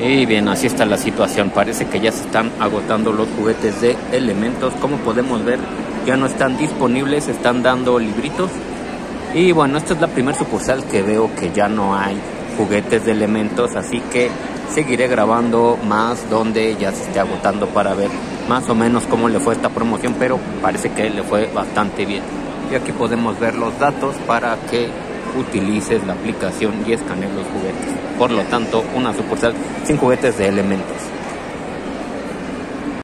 Y bien, así está la situación. Parece que ya se están agotando los juguetes de elementos. Como podemos ver, ya no están disponibles, están dando libritos. Y bueno, esta es la primera sucursal que veo que ya no hay juguetes de elementos, así que seguiré grabando más donde ya se esté agotando para ver más o menos cómo le fue esta promoción, pero parece que le fue bastante bien. Y aquí podemos ver los datos para que utilices la aplicación y escanees los juguetes. Por lo tanto, una sucursal sin juguetes de elementos.